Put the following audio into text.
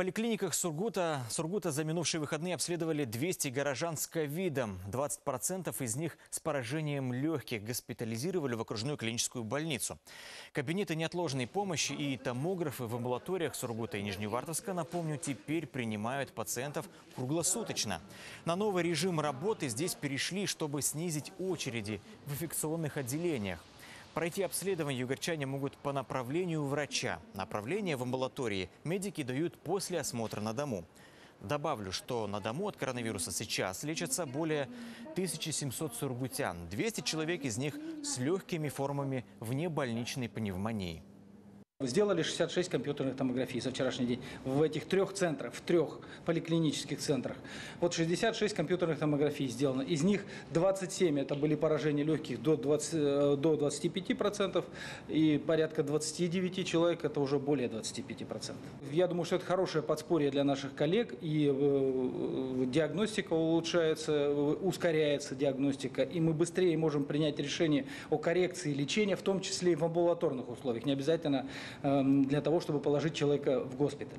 поликлиниках Сургута, Сургута за минувшие выходные обследовали 200 горожан с ковидом. 20% из них с поражением легких госпитализировали в окружную клиническую больницу. Кабинеты неотложной помощи и томографы в амбулаториях Сургута и Нижневартовска, напомню, теперь принимают пациентов круглосуточно. На новый режим работы здесь перешли, чтобы снизить очереди в инфекционных отделениях. Пройти обследование югорчане могут по направлению врача. Направление в амбулатории медики дают после осмотра на дому. Добавлю, что на дому от коронавируса сейчас лечатся более 1700 сургутян. 200 человек из них с легкими формами внебольничной пневмонии. Сделали 66 компьютерных томографий за вчерашний день в этих трех центрах, в трех поликлинических центрах. Вот 66 компьютерных томографий сделано. Из них 27 это были поражения легких до, 20, э, до 25% и порядка 29 человек это уже более 25%. Я думаю, что это хорошее подспорье для наших коллег и э, диагностика улучшается, ускоряется диагностика и мы быстрее можем принять решение о коррекции лечения, в том числе и в амбулаторных условиях. Не обязательно для того, чтобы положить человека в госпиталь.